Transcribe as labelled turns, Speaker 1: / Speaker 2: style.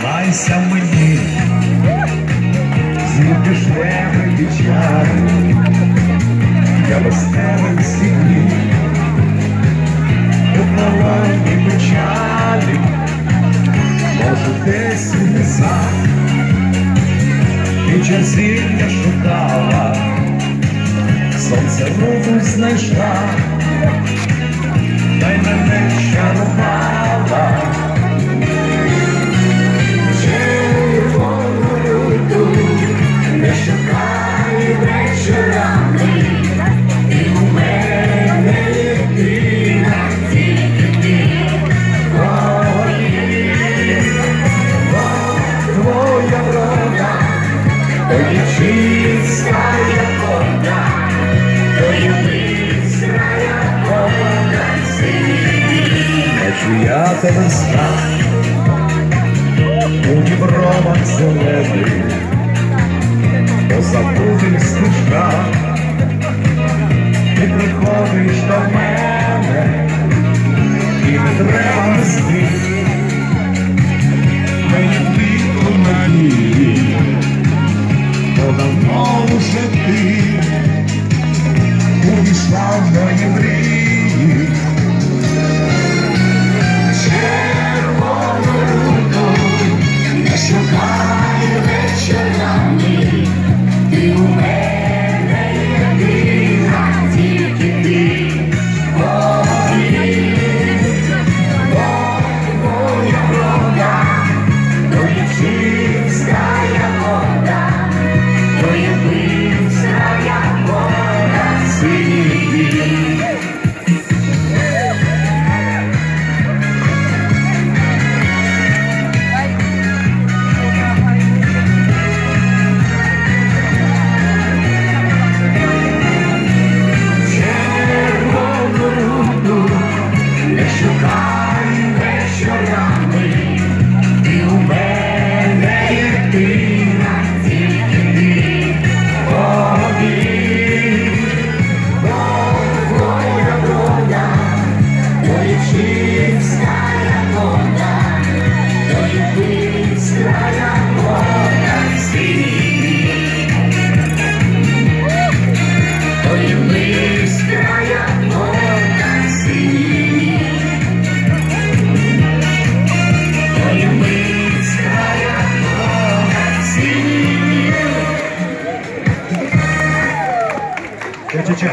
Speaker 1: Знайся мені, звідки ж тебе печалі, я без тебе всі дні, у провальні печалі, може десь і не сам, і часів я шукала, сонце руку знайшла, Бачу я тебе став у дібровах зелених, по забутих стежках, ти приходиш до мене, і не треба нести давно вже ти увійшла в мої мрії.